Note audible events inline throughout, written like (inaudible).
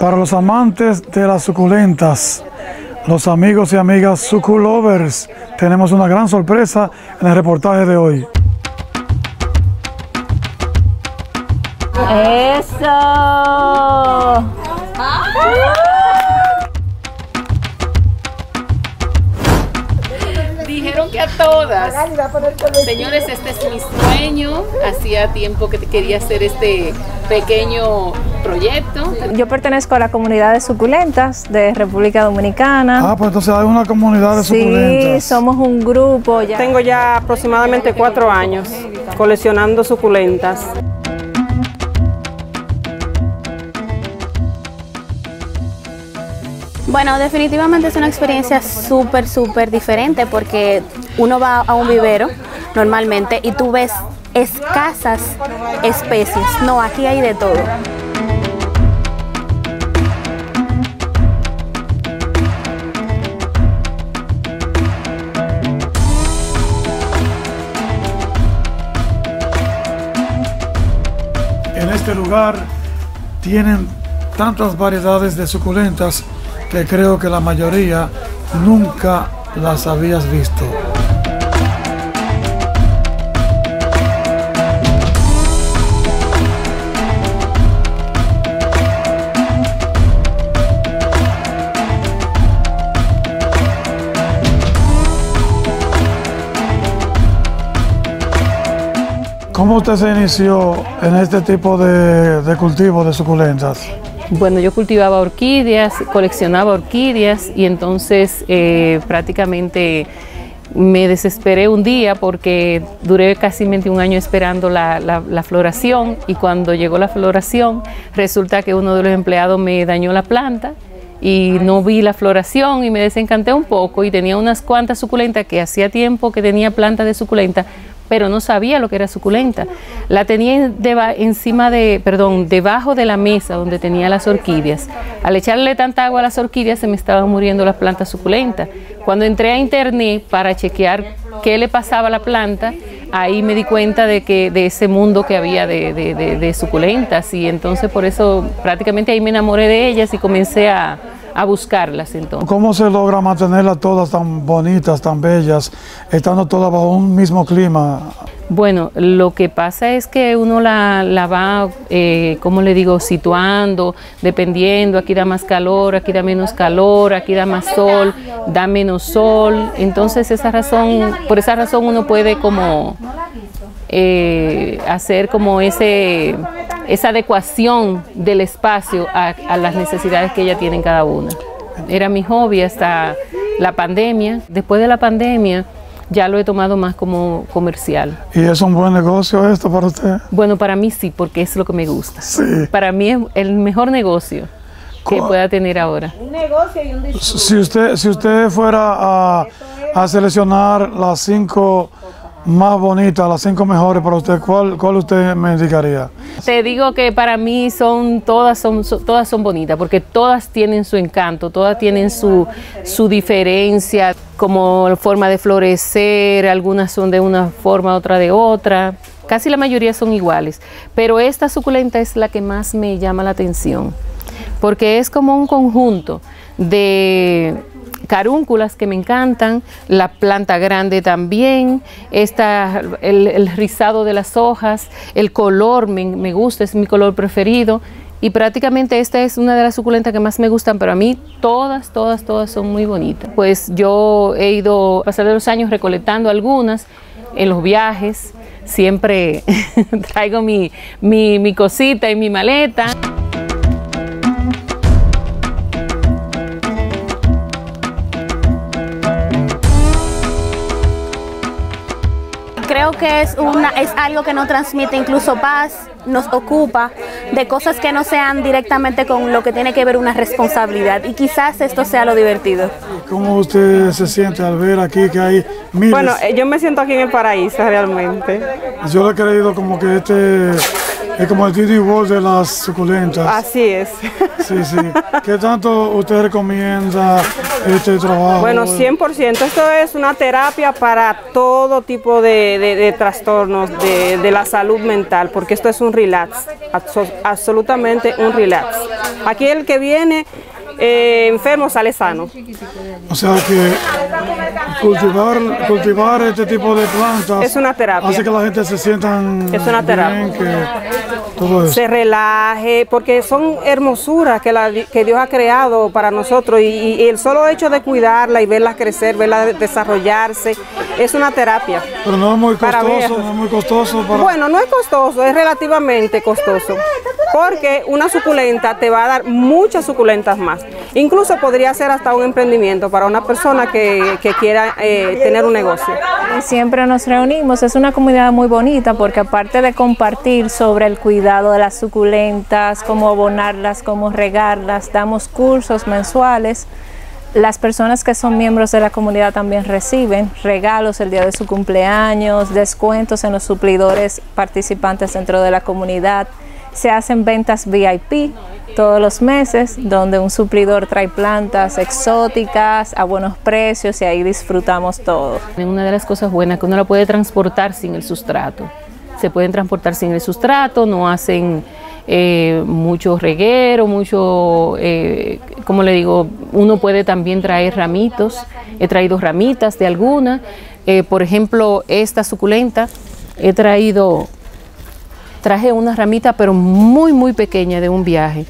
Para los amantes de las suculentas, los amigos y amigas suculovers, tenemos una gran sorpresa en el reportaje de hoy. Eso. Dijeron que a todas. Señores, este es mi sueño. Hacía tiempo que quería hacer este pequeño proyecto. Yo pertenezco a la comunidad de suculentas de República Dominicana. Ah, pues entonces hay una comunidad de sí, suculentas. somos un grupo. Ya. Tengo ya aproximadamente cuatro años coleccionando suculentas. Bueno, definitivamente es una experiencia súper, súper diferente porque uno va a un vivero normalmente y tú ves escasas especies. No, aquí hay de todo. En este lugar tienen tantas variedades de suculentas que creo que la mayoría nunca las habías visto. ¿Cómo usted se inició en este tipo de, cultivo de suculentas? Bueno, yo cultivaba orquídeas, coleccionaba orquídeas y entonces eh, prácticamente me desesperé un día porque duré casi un año esperando la, floración y cuando llegó la floración resulta que uno de los empleados me dañó la planta y no vi la floración y me desencanté un poco y tenía unas cuantas suculentas que hacía tiempo que tenía plantas de suculenta pero no sabía lo que era suculenta. La tenía encima de, perdón, debajo de la mesa donde tenía las orquídeas. Al echarle tanta agua a las orquídeas se me estaban muriendo las plantas suculentas. Cuando entré a internet para chequear qué le pasaba a la planta, ahí me di cuenta de que de ese mundo que había de, de, de, de suculentas y entonces por eso prácticamente ahí me enamoré de ellas y comencé a, a buscarlas entonces. ¿Cómo se logra mantenerlas todas tan bonitas, tan bellas, estando todas bajo un mismo clima? Bueno, lo que pasa es que uno la, la va, eh, como le digo, situando, dependiendo, aquí da más calor, aquí da menos calor, aquí da más sol, da menos sol, entonces esa razón, por esa razón uno puede como eh, hacer como ese esa adecuación del espacio a, a, las necesidades que ella tiene cada una. Era mi hobby hasta la pandemia. Después de la pandemia ya lo he tomado más como comercial. ¿Y es un buen negocio esto para usted? Bueno, para mí sí, porque es lo que me gusta. Sí. Para mí es el mejor negocio que pueda tener ahora. Un negocio y un disfrute. Si usted, si usted fuera a, a seleccionar las cinco más bonitas, las cinco mejores para usted, ¿cuál, cuál usted me indicaría? Te digo que para mí son todas son, son, todas son bonitas porque todas tienen su encanto, todas tienen su, su diferencia como forma de florecer, algunas son de una forma, otra de otra. Casi la mayoría son iguales, pero esta suculenta es la que más me llama la atención porque es como un conjunto de carúnculas que me encantan, la planta grande también, esta, el, rizado de las hojas, el color me, me, gusta, es mi color preferido. Y prácticamente esta es una de las suculentas que más me gustan, pero a mí todas, todas, todas son muy bonitas. Pues yo he ido a pasar de los años recolectando algunas en los viajes, siempre (laughs) traigo mi, mi, mi cosita y mi maleta. Que es, una, es algo que nos transmite incluso paz, nos ocupa de cosas que no sean directamente con lo que tiene que ver una responsabilidad y quizás esto sea lo divertido. ¿Cómo usted se siente al ver aquí que hay miles? Bueno, yo me siento aquí en el paraíso realmente. Yo le he creído como que este Es como el Disney World de las suculentas. Así es. (laughs) Sí, sí. ¿Qué tanto usted recomienda este trabajo? Bueno, 100%. Esto es una terapia para todo tipo de, de- de trastornos de, de la salud mental, porque esto es un relax, abso- absolutamente un relax. Aquí el que viene eh, enfermo sale sano. O sea que cultivar, cultivar este tipo de plantas Es una terapia. hace que la gente se sientan Es una terapia. bien, que todo eso. se relaje, porque son hermosuras que, la- que Dios ha creado para nosotros y, y el solo hecho de cuidarla y verla crecer, verla desarrollarse, es una terapia. Pero no es muy costoso, no es muy costoso para Bueno, no es costoso, es relativamente costoso, porque una suculenta te va a dar muchas suculentas más. Incluso podría ser hasta un emprendimiento para una persona que, quiera eh, tener un negocio. Y siempre nos reunimos, es una comunidad muy bonita porque aparte de compartir sobre el cuidado de las suculentas, cómo abonarlas, cómo regarlas, damos cursos mensuales. Las personas que son miembros de la comunidad también reciben regalos el día de su cumpleaños, descuentos en los suplidores participantes dentro de la comunidad. Se hacen ventas VIP todos los meses, donde un suplidor trae plantas exóticas a buenos precios y ahí disfrutamos todo. Una de las cosas buenas que uno la puede transportar sin el sustrato. Se pueden transportar sin el sustrato, no hacen eh, mucho reguero, mucho, eh, como le digo, uno puede también traer ramitos. He traído ramitas de alguna. Eh, por ejemplo, esta suculenta, he traído, traje una ramita pero muy, muy pequeña de un viaje.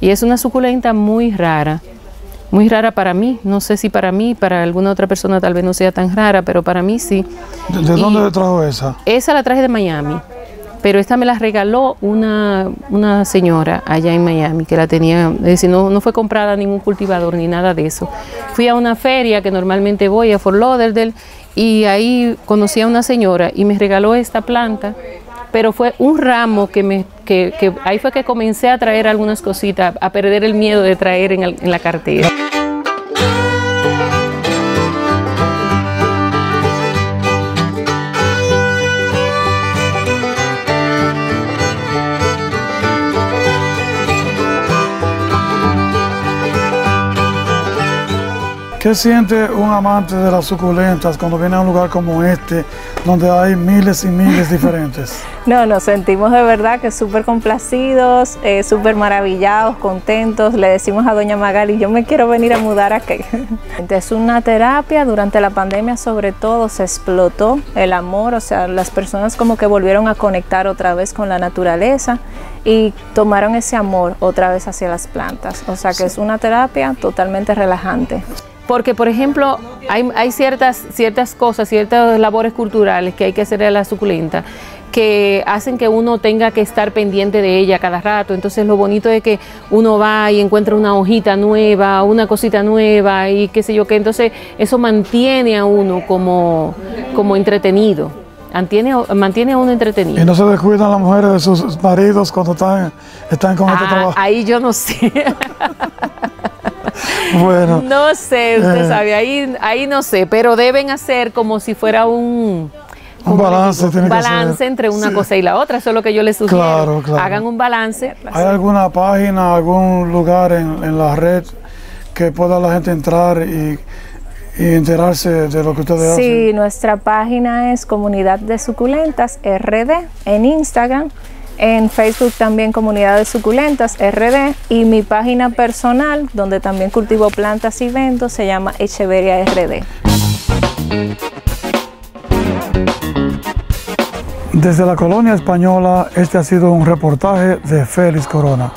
Y es una suculenta muy rara muy rara para mí. No sé si para mí, para alguna otra persona tal vez no sea tan rara, pero para mí sí. ¿De, dónde trajo esa? Esa la traje de Miami, pero esta me la regaló una, una señora allá en Miami que la tenía, es decir, no, no fue comprada ningún cultivador ni nada de eso. Fui a una feria que normalmente voy a Fort Lauderdale y ahí conocí a una señora y me regaló esta planta. Pero fue un ramo que me, que, que ahí fue que comencé a traer algunas cositas, a perder el miedo de traer en, en la cartera. ¿Qué siente un amante de las suculentas cuando viene a un lugar como este, donde hay miles y miles (laughs) diferentes? No, nos sentimos de verdad que súper complacidos, eh, súper maravillados, contentos. Le decimos a doña Magali, yo me quiero venir a mudar aquí. (laughs) Es una terapia, durante la pandemia sobre todo se explotó el amor, o sea, las personas como que volvieron a conectar otra vez con la naturaleza y tomaron ese amor otra vez hacia las plantas. O sea que es una terapia totalmente relajante. Porque, por ejemplo, hay, hay ciertas, ciertas cosas, ciertas labores culturales que hay que hacer a la suculenta que hacen que uno tenga que estar pendiente de ella cada rato. Entonces lo bonito es que uno va y encuentra una hojita nueva, una cosita nueva y qué sé yo qué. Entonces eso mantiene a uno como, como entretenido. Mantiene, mantiene a uno entretenido. Y no se descuidan las mujeres de sus maridos cuando están, están con este Ah, trabajo. ahí yo no sé. (laughs) (laughs) Bueno, No sé, usted Eh. sabe, ahí, ahí no sé, pero deben hacer como si fuera un, Un ¿cómo le balance digo? tiene Un que balance entre una Sí. cosa y la otra, eso es lo que yo les sugiero. Claro, claro. Hagan un balance. ¿hay alguna página, algún lugar en, en la red que pueda la gente entrar y, y enterarse de lo que ustedes Sí, nuestra página es Comunidad de Suculentas RD en Instagram, en Facebook también Comunidad de Suculentas RD y mi página personal donde también cultivo plantas y ventos se llama Echeveria RD. Desde la colonia española, este ha sido un reportaje de Félix Corona.